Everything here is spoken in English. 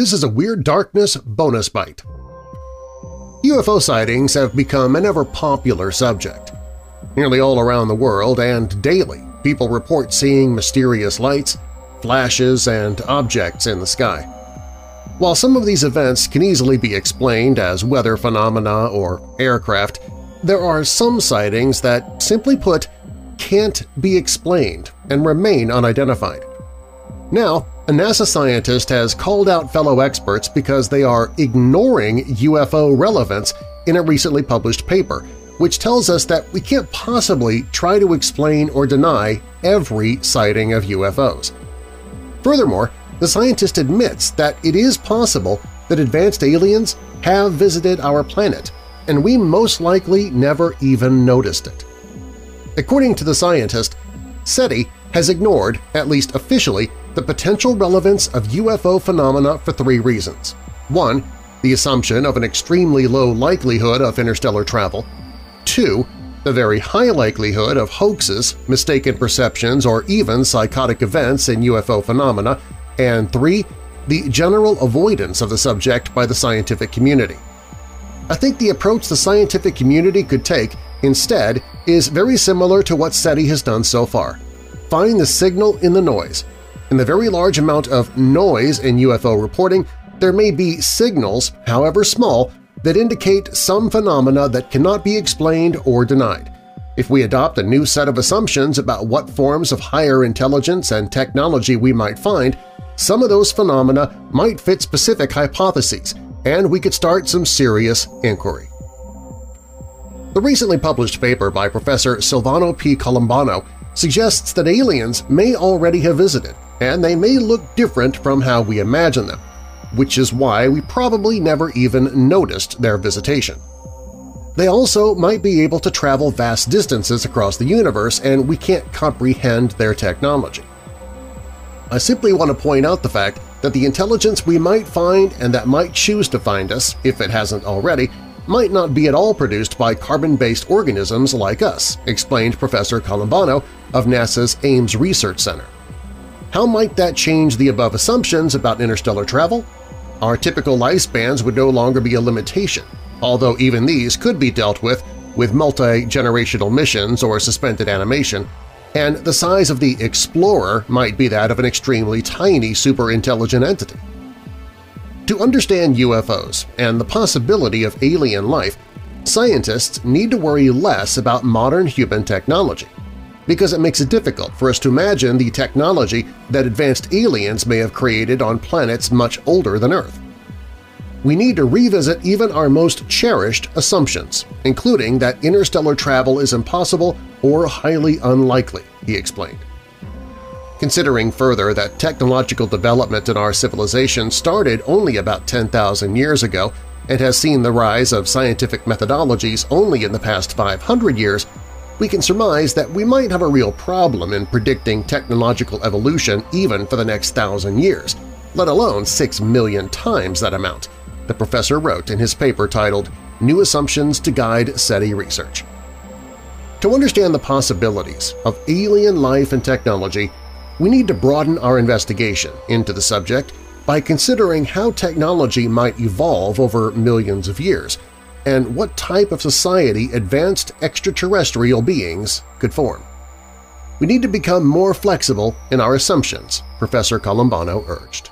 This is a Weird Darkness bonus bite. UFO sightings have become an ever-popular subject. Nearly all around the world and daily, people report seeing mysterious lights, flashes, and objects in the sky. While some of these events can easily be explained as weather phenomena or aircraft, there are some sightings that, simply put, can't be explained and remain unidentified. Now, a NASA scientist has called out fellow experts because they are ignoring UFO relevance in a recently published paper, which tells us that we can't possibly try to explain or deny every sighting of UFOs. Furthermore, the scientist admits that it is possible that advanced aliens have visited our planet, and we most likely never even noticed it. According to the scientist, SETI has ignored, at least officially, the potential relevance of UFO phenomena for three reasons. One, the assumption of an extremely low likelihood of interstellar travel. Two, the very high likelihood of hoaxes, mistaken perceptions, or even psychotic events in UFO phenomena and three, the general avoidance of the subject by the scientific community. I think the approach the scientific community could take instead is very similar to what SETI has done so far. Find the signal in the noise. In the very large amount of noise in UFO reporting, there may be signals, however small, that indicate some phenomena that cannot be explained or denied. If we adopt a new set of assumptions about what forms of higher intelligence and technology we might find, some of those phenomena might fit specific hypotheses, and we could start some serious inquiry. The recently published paper by Professor Silvano P. Colombano suggests that aliens may already have visited, and they may look different from how we imagine them, which is why we probably never even noticed their visitation. They also might be able to travel vast distances across the universe and we can't comprehend their technology. I simply want to point out the fact that the intelligence we might find and that might choose to find us, if it hasn't already, might not be at all produced by carbon-based organisms like us, explained Professor Colombano of NASA's Ames Research Center. How might that change the above assumptions about interstellar travel? Our typical lifespans would no longer be a limitation, although even these could be dealt with with multi-generational missions or suspended animation, and the size of the Explorer might be that of an extremely tiny superintelligent entity. To understand UFOs and the possibility of alien life, scientists need to worry less about modern human technology, because it makes it difficult for us to imagine the technology that advanced aliens may have created on planets much older than Earth. We need to revisit even our most cherished assumptions, including that interstellar travel is impossible or highly unlikely, he explained. Considering further that technological development in our civilization started only about 10,000 years ago and has seen the rise of scientific methodologies only in the past 500 years, we can surmise that we might have a real problem in predicting technological evolution even for the next thousand years, let alone six million times that amount, the professor wrote in his paper titled New Assumptions to Guide SETI Research. To understand the possibilities of alien life and technology, we need to broaden our investigation into the subject by considering how technology might evolve over millions of years and what type of society advanced extraterrestrial beings could form. We need to become more flexible in our assumptions, Professor Colombano urged.